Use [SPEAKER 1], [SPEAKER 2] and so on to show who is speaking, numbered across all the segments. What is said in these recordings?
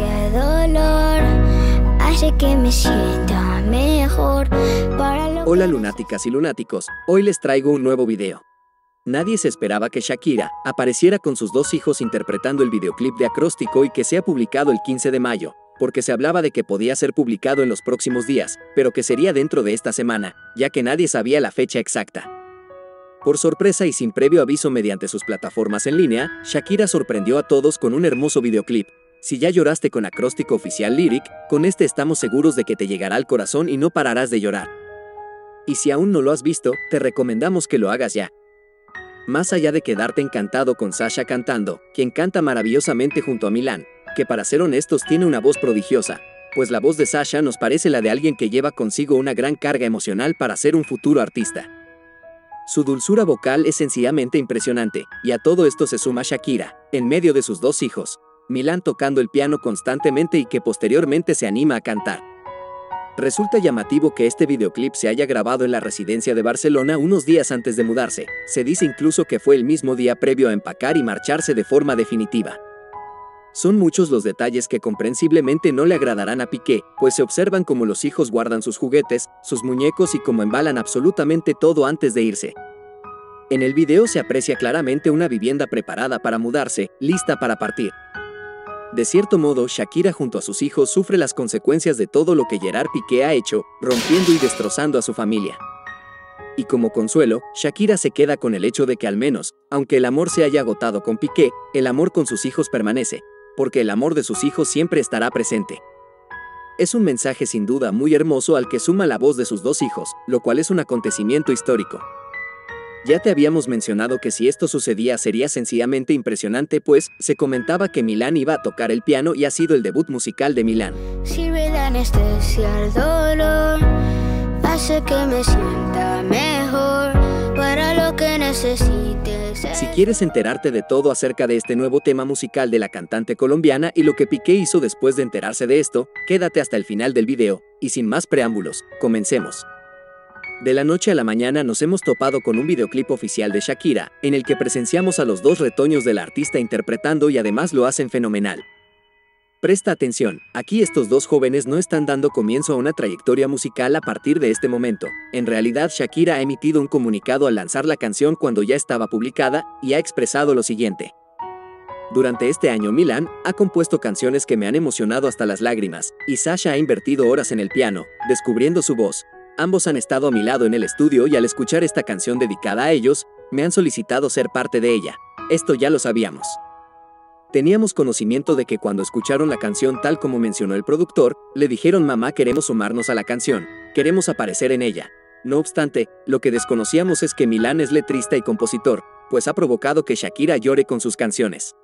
[SPEAKER 1] ese dolor hace que me sienta mejor.
[SPEAKER 2] Hola lunáticas y lunáticos, hoy les traigo un nuevo video. Nadie se esperaba que Shakira apareciera con sus dos hijos interpretando el videoclip de Acróstico y que sea publicado el 15 de mayo, porque se hablaba de que podía ser publicado en los próximos días, pero que sería dentro de esta semana, ya que nadie sabía la fecha exacta. Por sorpresa y sin previo aviso mediante sus plataformas en línea, Shakira sorprendió a todos con un hermoso videoclip. Si ya lloraste con acróstico oficial Lyric, con este estamos seguros de que te llegará al corazón y no pararás de llorar. Y si aún no lo has visto, te recomendamos que lo hagas ya. Más allá de quedarte encantado con Sasha cantando, quien canta maravillosamente junto a Milan, que para ser honestos tiene una voz prodigiosa, pues la voz de Sasha nos parece la de alguien que lleva consigo una gran carga emocional para ser un futuro artista. Su dulzura vocal es sencillamente impresionante, y a todo esto se suma Shakira, en medio de sus dos hijos, Milan tocando el piano constantemente y que posteriormente se anima a cantar. Resulta llamativo que este videoclip se haya grabado en la residencia de Barcelona unos días antes de mudarse, se dice incluso que fue el mismo día previo a empacar y marcharse de forma definitiva. Son muchos los detalles que comprensiblemente no le agradarán a Piqué, pues se observan como los hijos guardan sus juguetes, sus muñecos y como embalan absolutamente todo antes de irse. En el video se aprecia claramente una vivienda preparada para mudarse, lista para partir. De cierto modo, Shakira junto a sus hijos sufre las consecuencias de todo lo que Gerard Piqué ha hecho, rompiendo y destrozando a su familia. Y como consuelo, Shakira se queda con el hecho de que al menos, aunque el amor se haya agotado con Piqué, el amor con sus hijos permanece, porque el amor de sus hijos siempre estará presente. Es un mensaje sin duda muy hermoso al que suma la voz de sus dos hijos, lo cual es un acontecimiento histórico. Ya te habíamos mencionado que si esto sucedía sería sencillamente impresionante pues se comentaba que Milán iba a tocar el piano y ha sido el debut musical de Milán.
[SPEAKER 1] Sirve de anestesia el dolor, hace que me sienta mejor para lo que necesites.
[SPEAKER 2] Si quieres enterarte de todo acerca de este nuevo tema musical de la cantante colombiana y lo que Piqué hizo después de enterarse de esto, quédate hasta el final del video, y sin más preámbulos, comencemos. De la noche a la mañana nos hemos topado con un videoclip oficial de Shakira, en el que presenciamos a los dos retoños del artista interpretando y además lo hacen fenomenal. Presta atención, aquí estos dos jóvenes no están dando comienzo a una trayectoria musical a partir de este momento. En realidad Shakira ha emitido un comunicado al lanzar la canción cuando ya estaba publicada, y ha expresado lo siguiente. Durante este año Milan ha compuesto canciones que me han emocionado hasta las lágrimas, y Sasha ha invertido horas en el piano, descubriendo su voz, Ambos han estado a mi lado en el estudio y al escuchar esta canción dedicada a ellos, me han solicitado ser parte de ella. Esto ya lo sabíamos. Teníamos conocimiento de que cuando escucharon la canción tal como mencionó el productor, le dijeron mamá queremos sumarnos a la canción, queremos aparecer en ella. No obstante, lo que desconocíamos es que Milán es letrista y compositor, pues ha provocado que Shakira llore con sus canciones.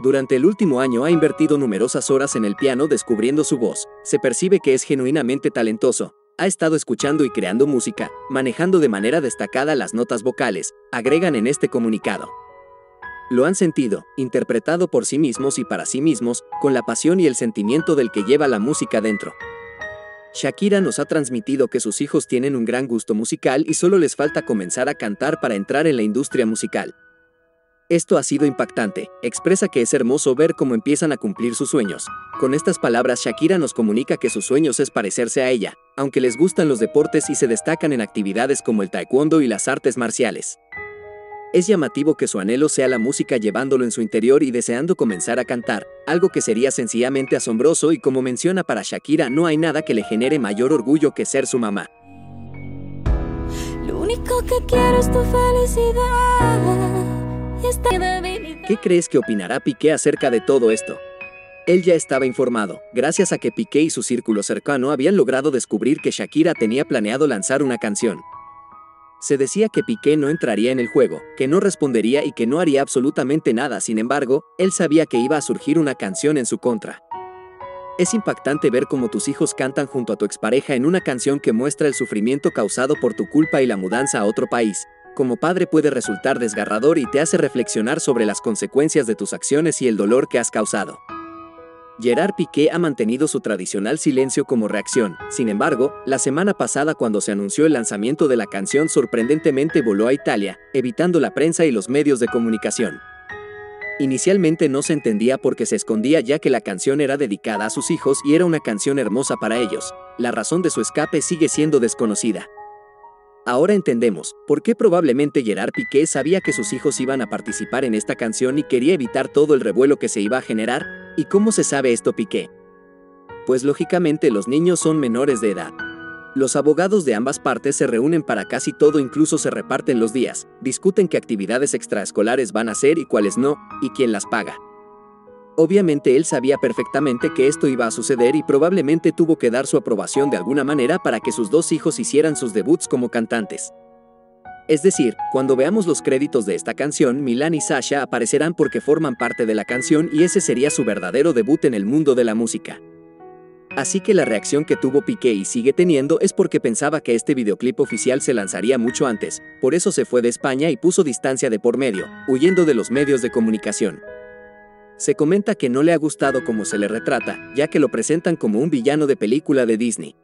[SPEAKER 2] Durante el último año ha invertido numerosas horas en el piano descubriendo su voz, se percibe que es genuinamente talentoso, ha estado escuchando y creando música, manejando de manera destacada las notas vocales, agregan en este comunicado. Lo han sentido, interpretado por sí mismos y para sí mismos, con la pasión y el sentimiento del que lleva la música dentro. Shakira nos ha transmitido que sus hijos tienen un gran gusto musical y solo les falta comenzar a cantar para entrar en la industria musical. Esto ha sido impactante, expresa que es hermoso ver cómo empiezan a cumplir sus sueños. Con estas palabras Shakira nos comunica que sus sueños es parecerse a ella, aunque les gustan los deportes y se destacan en actividades como el taekwondo y las artes marciales. Es llamativo que su anhelo sea la música llevándolo en su interior y deseando comenzar a cantar, algo que sería sencillamente asombroso y como menciona para Shakira no hay nada que le genere mayor orgullo que ser su mamá.
[SPEAKER 1] Lo único que quiero es tu felicidad.
[SPEAKER 2] ¿Qué crees que opinará Piqué acerca de todo esto? Él ya estaba informado, gracias a que Piqué y su círculo cercano habían logrado descubrir que Shakira tenía planeado lanzar una canción. Se decía que Piqué no entraría en el juego, que no respondería y que no haría absolutamente nada, sin embargo, él sabía que iba a surgir una canción en su contra. Es impactante ver cómo tus hijos cantan junto a tu expareja en una canción que muestra el sufrimiento causado por tu culpa y la mudanza a otro país, como padre puede resultar desgarrador y te hace reflexionar sobre las consecuencias de tus acciones y el dolor que has causado. Gerard Piqué ha mantenido su tradicional silencio como reacción, sin embargo, la semana pasada cuando se anunció el lanzamiento de la canción sorprendentemente voló a Italia, evitando la prensa y los medios de comunicación. Inicialmente no se entendía por qué se escondía ya que la canción era dedicada a sus hijos y era una canción hermosa para ellos. La razón de su escape sigue siendo desconocida. Ahora entendemos por qué probablemente Gerard Piqué sabía que sus hijos iban a participar en esta canción y quería evitar todo el revuelo que se iba a generar. ¿Y cómo se sabe esto Piqué? Pues lógicamente los niños son menores de edad. Los abogados de ambas partes se reúnen para casi todo, incluso se reparten los días, discuten qué actividades extraescolares van a hacer y cuáles no, y quién las paga. Obviamente él sabía perfectamente que esto iba a suceder y probablemente tuvo que dar su aprobación de alguna manera para que sus dos hijos hicieran sus debuts como cantantes. Es decir, cuando veamos los créditos de esta canción, Milan y Sasha aparecerán porque forman parte de la canción y ese sería su verdadero debut en el mundo de la música. Así que la reacción que tuvo Piqué y sigue teniendo es porque pensaba que este videoclip oficial se lanzaría mucho antes, por eso se fue de España y puso distancia de por medio, huyendo de los medios de comunicación. Se comenta que no le ha gustado cómo se le retrata, ya que lo presentan como un villano de película de Disney.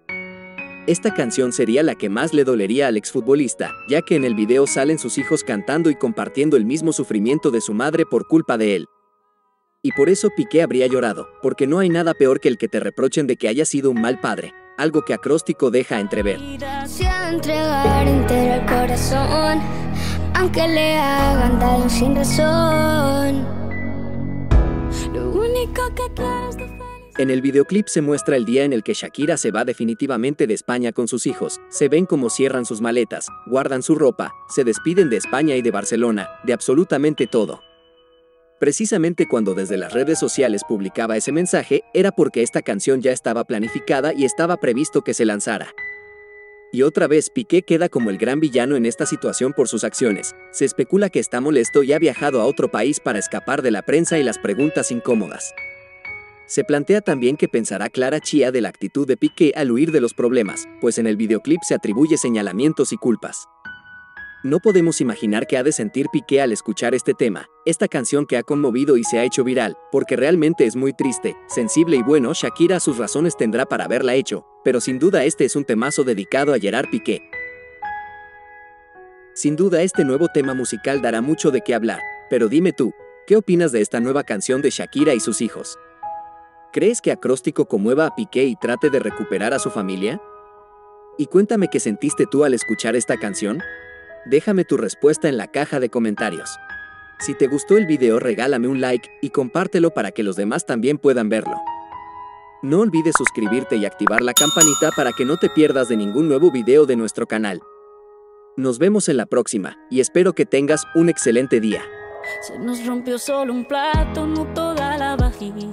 [SPEAKER 2] Esta canción sería la que más le dolería al exfutbolista, ya que en el video salen sus hijos cantando y compartiendo el mismo sufrimiento de su madre por culpa de él. Y por eso Piqué habría llorado, porque no hay nada peor que el que te reprochen de que haya sido un mal padre, algo que Acróstico deja entrever.
[SPEAKER 1] aunque le sin razón.
[SPEAKER 2] En el videoclip se muestra el día en el que Shakira se va definitivamente de España con sus hijos. Se ven cómo cierran sus maletas, guardan su ropa, se despiden de España y de Barcelona, de absolutamente todo. Precisamente cuando desde las redes sociales publicaba ese mensaje, era porque esta canción ya estaba planificada y estaba previsto que se lanzara. Y otra vez Piqué queda como el gran villano en esta situación por sus acciones. Se especula que está molesto y ha viajado a otro país para escapar de la prensa y las preguntas incómodas. Se plantea también que pensará Clara Chía de la actitud de Piqué al huir de los problemas, pues en el videoclip se atribuye señalamientos y culpas. No podemos imaginar qué ha de sentir Piqué al escuchar este tema, esta canción que ha conmovido y se ha hecho viral, porque realmente es muy triste, sensible y bueno, Shakira sus razones tendrá para haberla hecho, pero sin duda este es un temazo dedicado a Gerard Piqué. Sin duda este nuevo tema musical dará mucho de qué hablar, pero dime tú, ¿qué opinas de esta nueva canción de Shakira y sus hijos? ¿Crees que Acróstico conmueva a Piqué y trate de recuperar a su familia? Y cuéntame qué sentiste tú al escuchar esta canción. Déjame tu respuesta en la caja de comentarios. Si te gustó el video regálame un like y compártelo para que los demás también puedan verlo. No olvides suscribirte y activar la campanita para que no te pierdas de ningún nuevo video de nuestro canal. Nos vemos en la próxima y espero que tengas un excelente día.
[SPEAKER 3] Se nos rompió solo un plato, no toda la vajilla.